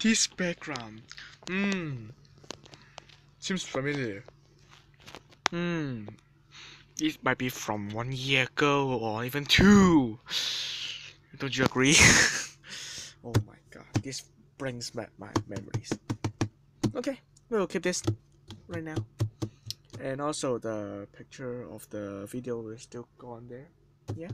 this background? Hmm. Seems familiar. Hmm. It might be from one year ago or even two. Don't you agree? oh my god, this brings back my memories. Okay, we'll keep this right now. And also the picture of the video will still go on there. Yeah.